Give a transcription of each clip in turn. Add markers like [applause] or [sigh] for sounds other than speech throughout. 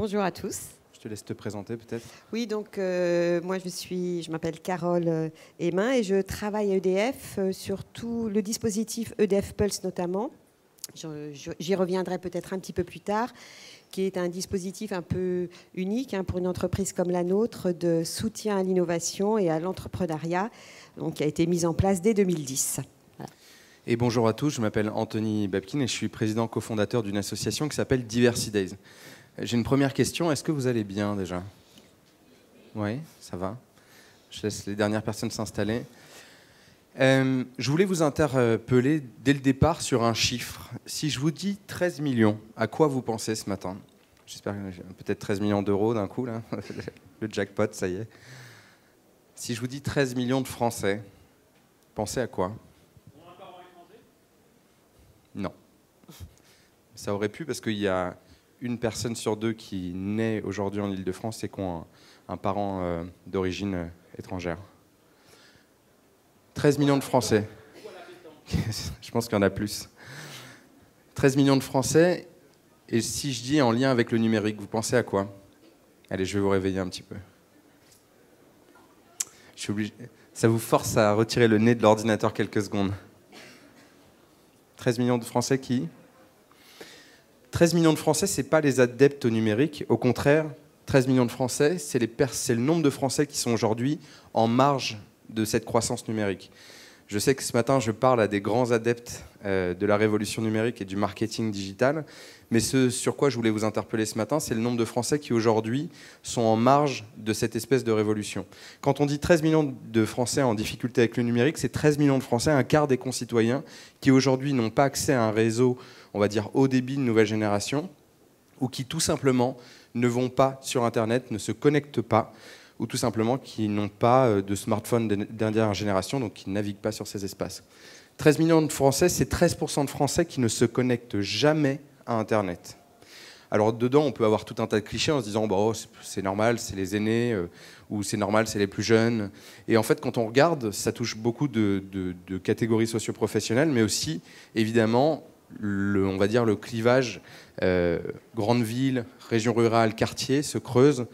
bonjour à tous. Je te laisse te présenter peut-être. Oui, donc euh, moi je suis, je m'appelle Carole euh, Emin et je travaille à EDF euh, sur tout le dispositif EDF Pulse notamment. J'y reviendrai peut-être un petit peu plus tard, qui est un dispositif un peu unique hein, pour une entreprise comme la nôtre de soutien à l'innovation et à l'entrepreneuriat, donc qui a été mis en place dès 2010. Et bonjour à tous, je m'appelle Anthony Babkin et je suis président cofondateur d'une association qui s'appelle Diversity Days. J'ai une première question, est-ce que vous allez bien déjà? Oui, ça va. Je laisse les dernières personnes s'installer. Euh, je voulais vous interpeller dès le départ sur un chiffre. Si je vous dis 13 millions, à quoi vous pensez ce matin? J'espère peut-être 13 millions d'euros d'un coup, là. [laughs] le jackpot, ça y est. Si je vous dis 13 millions de Français, pensez à quoi? Non. Ça aurait pu parce qu'il y a une personne sur deux qui naît aujourd'hui en Ile-de-France et qui ont un, parent euh, d'origine euh, étrangère. 13 millions de Français. [laughs] je pense qu'il y en a plus. 13 millions de Français. Et si je dis en lien avec le numérique, vous pensez à quoi? Allez, je vais vous réveiller un petit peu. Je suis obligé... Ça vous force à retirer le nez de l'ordinateur quelques secondes. 13 millions de Français qui? 13 millions de Français, ce n'est pas les adeptes au numérique. Au contraire, 13 millions de Français, c'est le nombre de Français qui sont aujourd'hui en marge de cette croissance numérique. Je sais que ce matin, je parle à des grands adeptes euh, de la révolution numérique et du marketing digital, mais ce sur quoi je voulais vous interpeller ce matin, c'est le nombre de Français qui aujourd'hui sont en marge de cette espèce de révolution. Quand on dit 13 millions de Français en difficulté avec le numérique, c'est 13 millions de Français, un quart des concitoyens, qui aujourd'hui n'ont pas accès à un réseau, on va dire, haut débit de nouvelle génération, ou qui tout simplement ne vont pas sur Internet, ne se connectent pas ou tout simplement qui n'ont pas euh, de smartphone de dernière génération, donc qui ne naviguent pas sur ces espaces. 13 millions de Français, c'est 13% de Français qui ne se connectent jamais à Internet. Alors dedans, on peut avoir tout un tas de clichés en se disant bon, c'est normal, c'est les aînés, euh, ou c'est normal, c'est les plus jeunes. Et en fait, quand on regarde, ça touche beaucoup de, catégories socioprofessionnelles, mais aussi, évidemment, le, on va dire le clivage euh, grande ville, région rurale, quartier se creuse.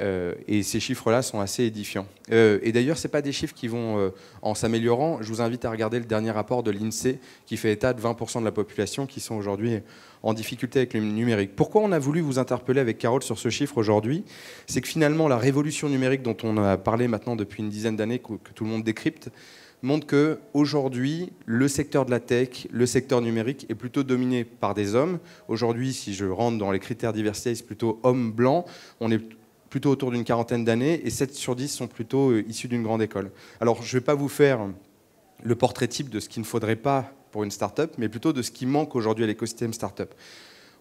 Euh, et ces chiffres-là sont assez édifiants. Euh, et d'ailleurs, ce pas des chiffres qui vont en s'améliorant. Je vous invite à regarder le dernier rapport de l'INSEE qui fait état de 20% de la population qui sont aujourd'hui en difficulté avec le numérique. Pourquoi on a voulu vous interpeller avec Carole sur ce chiffre aujourd'hui? C'est que finalement, la révolution numérique dont on a parlé maintenant depuis une dizaine d'années, que, que tout le monde décrypte, montre que aujourd'hui, le secteur de la tech, le secteur numérique est plutôt dominé par des hommes. Aujourd'hui, si je rentre dans les critères diversité, c'est plutôt homme blanc. On est plutôt autour d'une quarantaine d'années, et 7 sur 10 sont plutôt euh, issus d'une grande école. Alors, je ne vais pas vous faire le portrait type de ce qu'il ne faudrait pas pour une start-up, mais plutôt de ce qui manque aujourd'hui à l'écosystème start-up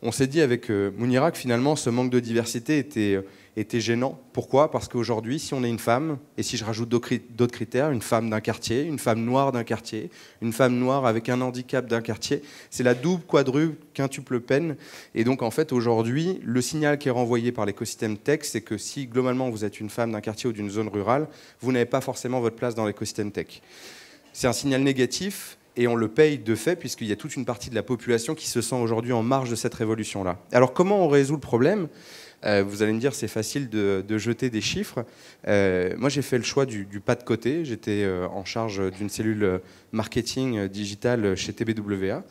on s'est dit avec euh, Mounira que finalement ce manque de diversité était, euh, était gênant. Pourquoi? Parce qu'aujourd'hui, si on est une femme, et si je rajoute d'autres critères, une femme d'un quartier, une femme noire d'un quartier, une femme noire avec un handicap d'un quartier, c'est la double, quadruple, quintuple peine. Et donc en fait, aujourd'hui, le signal qui est renvoyé par l'écosystème tech, c'est que si globalement vous êtes une femme d'un quartier ou d'une zone rurale, vous n'avez pas forcément votre place dans l'écosystème tech. C'est un signal négatif et on le paye de fait puisqu'il y a toute une partie de la population qui se sent aujourd'hui en marge de cette révolution-là. Alors comment on résout le problème? Euh, vous allez me dire, c'est facile de, jeter des chiffres. Euh, moi, j'ai fait le choix du, pas de côté. J'étais euh, en charge d'une cellule marketing digital chez TBWA.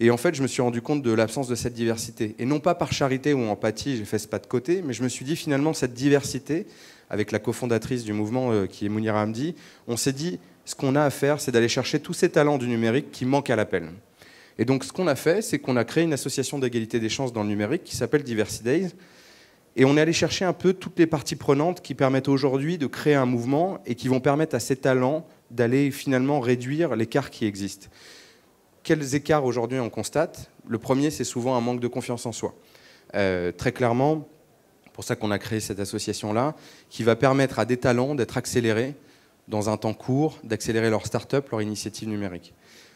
Et en fait, je me suis rendu compte de l'absence de cette diversité. Et non pas par charité ou empathie, j'ai fait ce pas de côté, mais je me suis dit finalement, cette diversité, avec la cofondatrice du mouvement qui est Mounira Hamdi, on s'est dit, ce qu'on a à faire, c'est d'aller chercher tous ces talents du numérique qui manquent à l'appel. Et donc, ce qu'on a fait, c'est qu'on a créé une association d'égalité des chances dans le numérique qui s'appelle Diversity Days. Et on est allé chercher un peu toutes les parties prenantes qui permettent aujourd'hui de créer un mouvement et qui vont permettre à ces talents d'aller finalement réduire l'écart qui existe. Quels écarts aujourd'hui on constate? Le premier, c'est souvent un manque de confiance en soi. Euh, très clairement, pour ça qu'on a créé cette association-là, qui va permettre à des talents d'être accélérés dans un temps court, d'accélérer leur start-up, leur initiative numérique.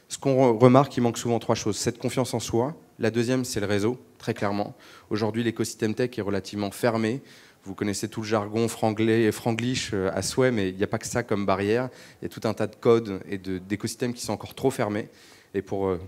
Ce qu'on remarque, il manque souvent trois choses. Cette confiance en soi. La deuxième, c'est le réseau, très clairement. Aujourd'hui, l'écosystème tech est relativement fermé. Vous connaissez tout le jargon franglais et franglish euh, à souhait, mais il n'y a pas que ça comme barrière. Il y a tout un tas de codes et d'écosystèmes qui sont encore trop fermés. Et pour, euh,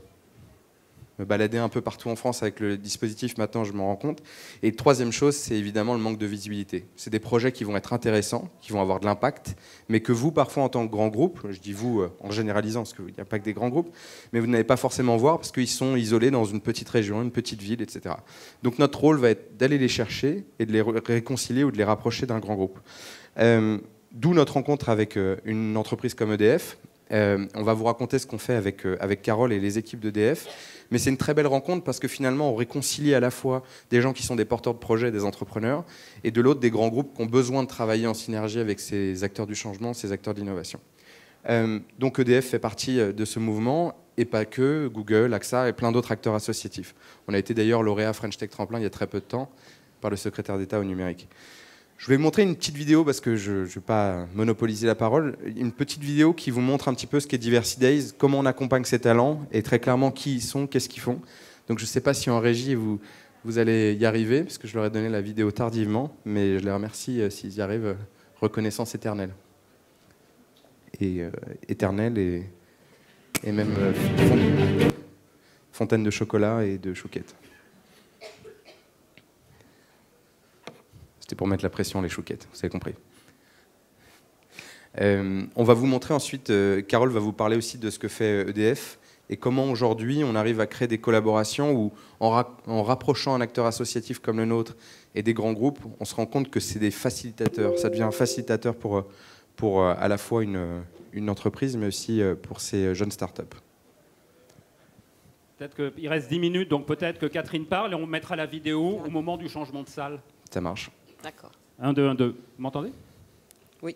me balader un peu partout en France avec le dispositif, maintenant je m'en rends compte. Et troisième chose, c'est évidemment le manque de visibilité. C'est des projets qui vont être intéressants, qui vont avoir de l'impact, mais que vous, parfois en tant que grand groupe, je dis vous euh, en généralisant, parce qu'il n'y a pas que des grands groupes, mais vous n'allez pas forcément voir parce qu'ils sont isolés dans une petite région, une petite ville, etc. Donc notre rôle va être d'aller les chercher et de les réconcilier ou de les rapprocher d'un grand groupe. Euh, d'où notre rencontre avec euh, une entreprise comme EDF. On va vous raconter ce qu'on fait avec, avec Carole et les équipes d'EDF. Mais c'est une très belle rencontre parce que finalement, on réconcilie à la fois des gens qui sont des porteurs de projets, des entrepreneurs, et de l'autre, des grands groupes qui ont besoin de travailler en synergie avec ces acteurs du changement, ces acteurs d'innovation. Euh, donc EDF fait partie euh, de ce mouvement, et pas que, Google, AXA et plein d'autres acteurs associatifs. On a été d'ailleurs lauréat French Tech Tremplin il y a très peu de temps par le secrétaire d'État au numérique. Je vais vous montrer une petite vidéo parce que je ne vais pas monopoliser la parole. Une petite vidéo qui vous montre un petit peu ce qu'est Diversity Days, comment on accompagne ces talents et très clairement qui ils sont, qu'est-ce qu'ils font. Donc je ne sais pas si en régie vous, allez y arriver parce que je leur ai donné la vidéo tardivement, mais je les remercie euh, s'ils y arrivent. Euh, reconnaissance éternelle. Et euh, éternelle et, et même fontaine de chocolat et de chouquettes. Pour mettre la pression, les chouquettes, vous avez compris. Euh, on va vous montrer ensuite, euh, Carole va vous parler aussi de ce que fait EDF et comment aujourd'hui on arrive à créer des collaborations où, en, rapprochant un acteur associatif comme le nôtre et des grands groupes, on se rend compte que c'est des facilitateurs. Ça devient un facilitateur pour, pour euh, à la fois une, une entreprise, mais aussi pour ces jeunes startups. Peut-être qu'il reste 10 minutes, donc peut-être que Catherine parle et on mettra la vidéo au moment du changement de salle. Ça marche. D'accord. 1, 2, 1, 2. Vous m'entendez? Oui.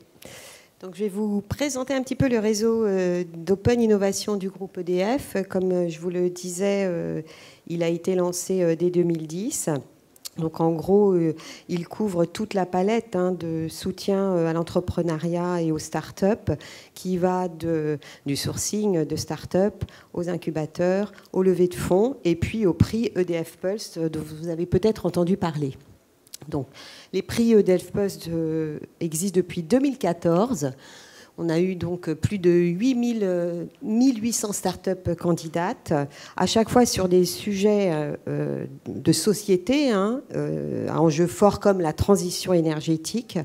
Donc, je vais vous présenter un petit peu le réseau euh, d'Open Innovation du groupe EDF. Comme euh, je vous le disais, euh, il a été lancé dès 2010. Donc en gros, il couvre toute la palette hein, de soutien à l'entrepreneuriat et aux startups, qui va de, du sourcing de startups aux incubateurs, aux levées de fonds et puis au prix EDF Pulse dont vous avez peut-être entendu parler. Donc, les prix Post euh, existent depuis 2014. On a eu donc plus de 8000, 1800 euh, startups candidates, à chaque fois sur des sujets euh, de société, hein, à enjeux forts comme la transition énergétique.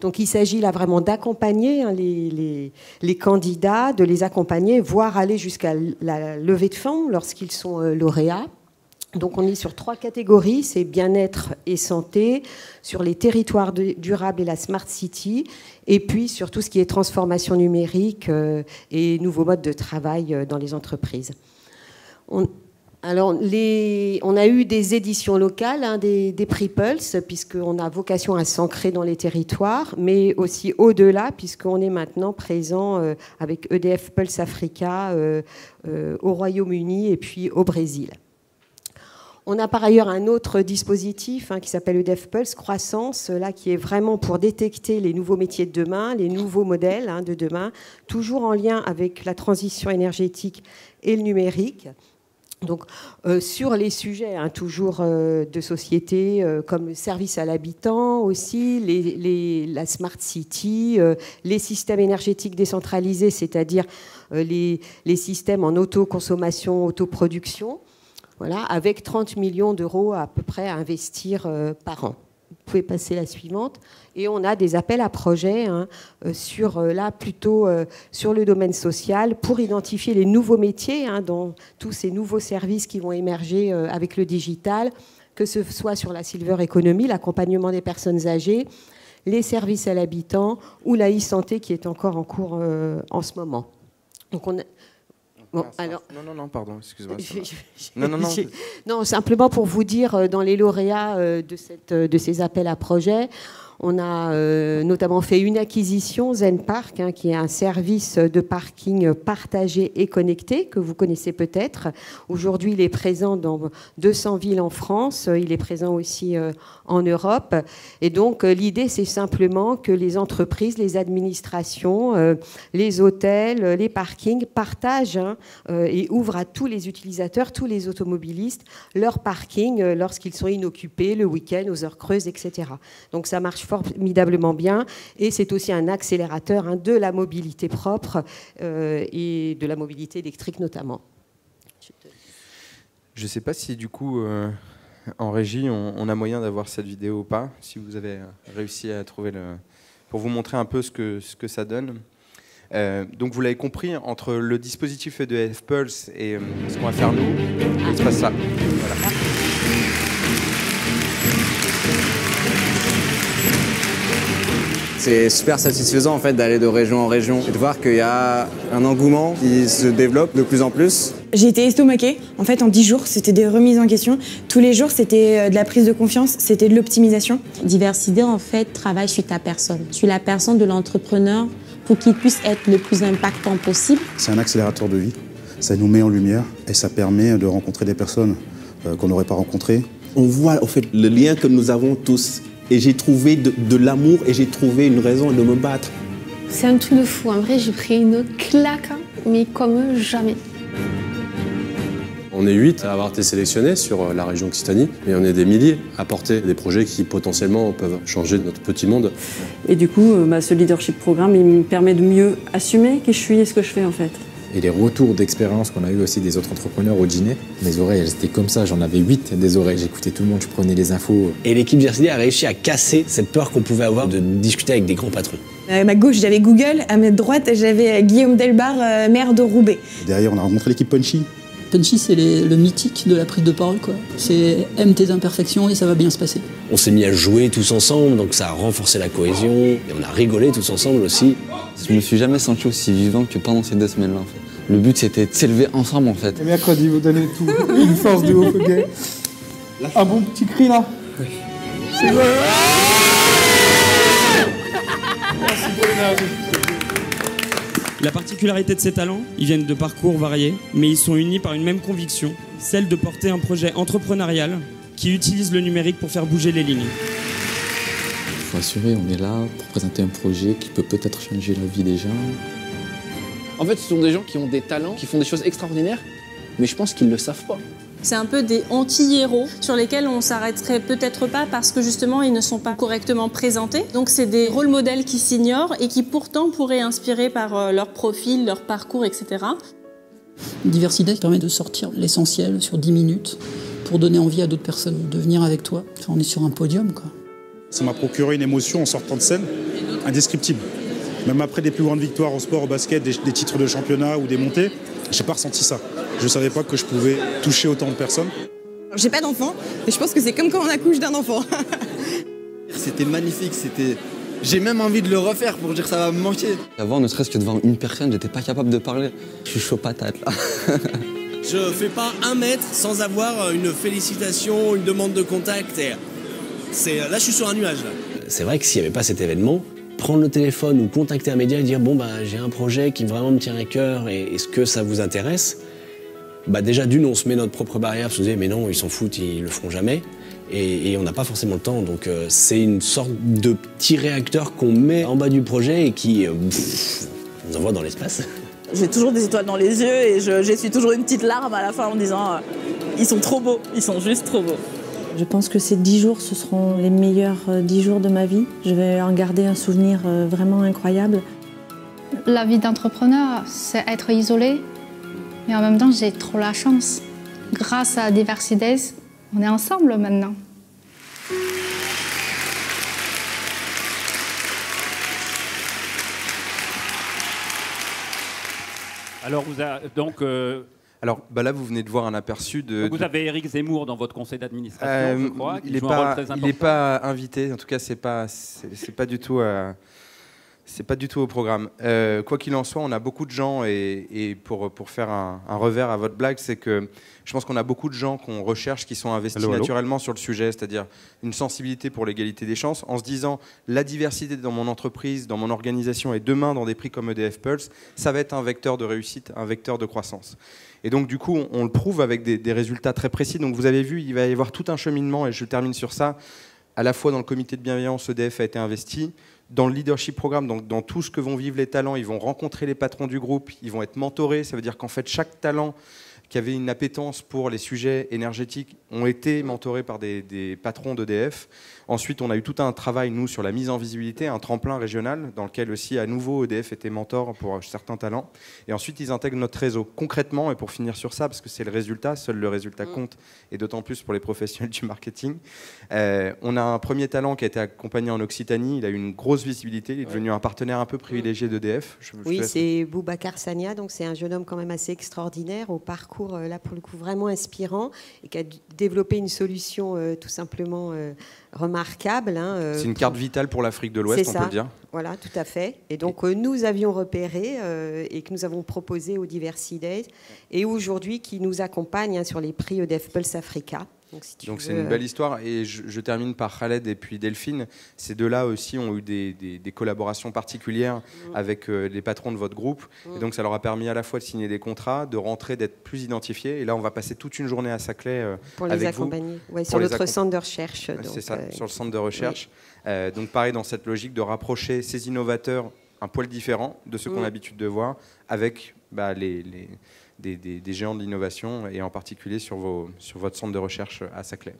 Donc il s'agit là vraiment d'accompagner hein, les, les, candidats, de les accompagner, voire aller jusqu'à la levée de fonds lorsqu'ils sont lauréats. Donc on est sur trois catégories, c'est bien-être et santé, sur les territoires durables et la smart city, et puis sur tout ce qui est transformation numérique euh, et nouveaux modes de travail euh, dans les entreprises. On, alors, on a eu des éditions locales, hein, des, des, prix Pulse, puisqu'on a vocation à s'ancrer dans les territoires, mais aussi au-delà, puisqu'on est maintenant présent euh, avec EDF Pulse Africa au Royaume-Uni et puis au Brésil. On a par ailleurs un autre dispositif hein, qui s'appelle le DevPulse Croissance, là qui est vraiment pour détecter les nouveaux métiers de demain, les nouveaux modèles hein, de demain, toujours en lien avec la transition énergétique et le numérique. Donc, euh, sur les sujets hein, toujours euh, de société, euh, comme le service à l'habitant aussi, la smart city, les systèmes énergétiques décentralisés, c'est-à-dire les, systèmes en autoconsommation, autoproduction, voilà, avec 30 millions d'euros à peu près à investir euh, par an. Vous pouvez passer la suivante. Et on a des appels à projets hein, euh, sur euh, là plutôt sur le domaine social pour identifier les nouveaux métiers hein, dans tous ces nouveaux services qui vont émerger avec le digital, que ce soit sur la silver economy, l'accompagnement des personnes âgées, les services à l'habitant ou la e-santé qui est encore en cours en ce moment. Donc on a, non, non, non, pardon, excuse-moi. [laughs] non, non, non. non, simplement pour vous dire, euh, dans les lauréats euh, de, cette, euh, de ces appels à projets, on a euh, notamment fait une acquisition, Zen Park, hein, qui est un service de parking partagé et connecté, que vous connaissez peut-être. Aujourd'hui, il est présent dans 200 villes en France, il est présent aussi euh, en Europe. Et donc, euh, l'idée, c'est simplement que les entreprises, les administrations, les hôtels, les parkings partagent hein, et ouvrent à tous les utilisateurs, tous les automobilistes, leur parking lorsqu'ils sont inoccupés, le week-end, aux heures creuses, etc. Donc, ça marche formidablement bien et c'est aussi un accélérateur hein, de la mobilité propre euh, et de la mobilité électrique notamment. Je ne sais pas si du coup, euh, en régie, on, a moyen d'avoir cette vidéo ou pas, si vous avez réussi à trouver le... pour vous montrer un peu ce que, ce que ça donne. Euh, donc vous l'avez compris, entre le dispositif EDF Pulse et euh, ce qu'on va faire nous, il se passe ça. Voilà. C'est super satisfaisant en fait d'aller de région en région et de voir qu'il y a un engouement qui se développe de plus en plus. J'ai été estomaquée. En fait, en 10 jours, c'était des remises en question. Tous les jours, c'était euh, de la prise de confiance, c'était de l'optimisation. Diversité, en fait, travaille sur ta personne, sur la personne de l'entrepreneur pour qu'il puisse être le plus impactant possible. C'est un accélérateur de vie. Ça nous met en lumière et ça permet de rencontrer des personnes euh, qu'on n'aurait pas rencontrées. On voit en fait le lien que nous avons tous et j'ai trouvé de, l'amour et j'ai trouvé une raison de me battre. C'est un truc de fou. En vrai, j'ai pris une claque, mais comme jamais. On est 8 à avoir été sélectionnés sur euh, la région Occitanie, mais on est des milliers à porter des projets qui potentiellement peuvent changer notre petit monde. Et du coup, euh, bah, ce leadership programme, il me permet de mieux assumer qui je suis et ce que je fais en fait et les retours d'expérience qu'on a eu aussi des autres entrepreneurs au dîner. Mes oreilles, elles étaient comme ça, j'en avais 8 des oreilles, j'écoutais tout le monde, je prenais les infos. Et l'équipe Diversité a réussi à casser cette peur qu'on pouvait avoir de discuter avec des grands patrons. À ma gauche, j'avais Google, à ma droite, j'avais Guillaume Delbar, euh, maire de Roubaix. Derrière, on a rencontré l'équipe Punchy. Punchy, c'est le mythique de la prise de parole, quoi. C'est aime tes imperfections et ça va bien se passer. On s'est mis à jouer tous ensemble, donc ça a renforcé la cohésion, et on a rigolé tous ensemble aussi. Je me suis jamais senti aussi vivant que pendant ces deux semaines-là, en fait. Le but, c'était de s'élever ensemble, en fait. Et mercredi, vous donnez tout. Une force du haut, ok Un bon petit cri, là Oui. C'est vrai La particularité de ces talents, ils viennent de parcours variés, mais ils sont unis par une même conviction, celle de porter un projet entrepreneurial qui utilise le numérique pour faire bouger les lignes. Il faut assurer, on est là pour présenter un projet qui peut peut-être changer la vie des gens, en fait, ce sont des gens qui ont des talents, qui font des choses extraordinaires, mais je pense qu'ils ne le savent pas. C'est un peu des anti-héros sur lesquels on s'arrêterait peut-être pas parce que justement ils ne sont pas correctement présentés. Donc c'est des rôles modèles qui s'ignorent et qui pourtant pourraient inspirer par euh, leur profil, leur parcours, etc. Diversité permet de sortir l'essentiel sur 10 minutes pour donner envie à d'autres personnes de venir avec toi. on est sur un podium quoi. Ça m'a procuré une émotion en sortant de scène indescriptible. Même après des plus grandes victoires au sport, au basket, des, titres de championnat ou des montées, j'ai pas ressenti ça. Je savais pas que je pouvais toucher autant de personnes. J'ai pas d'enfant, mais je pense que c'est comme quand on accouche d'un enfant. [laughs] c'était magnifique, c'était. J'ai même envie de le refaire pour dire que ça va me manquer. Avant, ne serait-ce que devant une personne, j'étais pas capable de parler. Je suis chaud patate là. [laughs] je fais pas un mètre sans avoir une félicitation, une demande de contact. C'est là, je suis sur un nuage. C'est vrai que s'il n'y avait pas cet événement, prendre le téléphone ou contacter un média et dire bon bah j'ai un projet qui vraiment me tient à cœur et est-ce que ça vous intéresse bah déjà d'une on se met notre propre barrière parce se mais non ils s'en foutent ils le feront jamais et, on n'a pas forcément le temps donc euh, c'est une sorte de petit réacteur qu'on met en bas du projet et qui euh, nous envoie dans l'espace. J'ai toujours des étoiles dans les yeux et je, toujours une petite larme à la fin en disant euh, ils sont trop beaux, ils sont juste trop beaux. Je pense que ces dix jours, ce seront les meilleurs euh, dix jours de ma vie. Je vais en garder un souvenir euh, vraiment incroyable. La vie d'entrepreneur, c'est être isolé. Mais en même temps, j'ai trop la chance. Grâce à Diversités, on est ensemble maintenant. Alors, vous avez donc. Euh, alors bah là, vous venez de voir un aperçu de. vous avez Eric Zemmour dans votre conseil d'administration, je euh, crois. il n'est pas, pas invité. En tout cas, c'est pas, c'est pas du tout. Euh, c'est pas du tout au programme. Euh, quoi qu'il en soit, on a beaucoup de gens, et, pour, pour faire un, revers à votre blague, c'est que je pense qu'on a beaucoup de gens qu'on recherche qui sont investis naturellement sur le sujet, c'est-à-dire une sensibilité pour l'égalité des chances, en se disant la diversité dans mon entreprise, dans mon organisation, et demain dans des prix comme EDF Pulse, ça va être un vecteur de réussite, un vecteur de croissance. Et donc, du coup, on, le prouve avec des, des, résultats très précis. Donc, vous avez vu, il va y avoir tout un cheminement, et je termine sur ça. À la fois dans le comité de bienveillance, EDF a été investi dans le leadership programme, donc dans tout ce que vont vivre les talents, ils vont rencontrer les patrons du groupe, ils vont être mentorés. Ça veut dire qu'en fait, chaque talent qui avaient une appétence pour les sujets énergétiques ont été mentorés par des, des patrons d'EDF. Ensuite, on a eu tout un travail, nous, sur la mise en visibilité, un tremplin régional, dans lequel aussi, à nouveau, EDF était mentor pour certains talents. Et ensuite, ils intègrent notre réseau. Concrètement, et pour finir sur ça, parce que c'est le résultat, seul le résultat compte, et d'autant plus pour les professionnels [laughs] du marketing, euh, on a un premier talent qui a été accompagné en Occitanie. Il a eu une grosse visibilité. Il est devenu un partenaire un peu privilégié d'EDF. Je- je Oui, c'est Boubacar Sania, donc c'est un jeune homme quand même assez extraordinaire, au parcours euh, là pour le coup vraiment inspirant et qui a développé une solution euh, tout simplement euh, remarquable. hein, euh, C'est une carte vitale pour l'Afrique de l'Ouest, c'est on ça. peut le dire. Voilà, tout à fait. Et donc nous avions repéré et que nous avons proposé au Diversidays et aujourd'hui qui nous accompagne hein, sur les prix EDF Pulse Africa. Donc si c'est veux, une euh, belle histoire et je, je termine par Khaled et puis Delphine. Ces deux-là aussi ont eu des, des- des collaborations particulières Mm. avec euh, les patrons de votre groupe et donc ça leur a permis à la fois de signer des contrats, de rentrer, d'être plus identifiés. Et là on va passer toute une journée à Saclay euh, Pour les avec vous. accompagner. Ouais, Pour sur les notre centre de recherche, C'est ça, euh, sur le centre de recherche. Donc pareil dans cette logique de rapprocher ces innovateurs un poil différents de ceux qu'on Mm. a l'habitude de voir avec bah, les, les- des, des- des géants de l'innovation et en particulier sur, vos, sur votre centre de recherche à Saclay.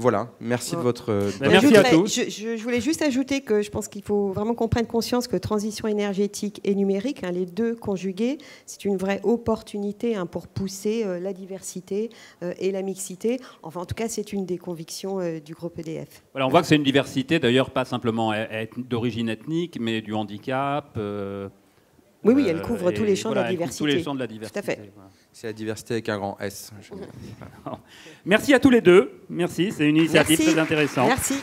Voilà, merci de Ouais. votre... de Bah, votre- Je voudrais- Je, je- je voulais juste ajouter que je pense qu'il faut vraiment qu'on prenne conscience que transition énergétique et numérique, hein, les deux conjugués, c'est une vraie opportunité hein, pour pousser euh, la diversité euh, et la mixité. Enfin, en tout cas, c'est une des convictions euh, du groupe EDF. Voilà, on voit que c'est une diversité, d'ailleurs, pas simplement d'origine ethnique, mais du handicap. Oui, oui, elle euh, couvre tous les champs de la voilà, elle couvre Tous les diversité. champs de la Tout à diversité. fait. voilà. C'est la diversité avec un grand S. Je- [laughs] Merci à tous les deux. Merci, c'est une initiative Merci. très intéressante. Merci.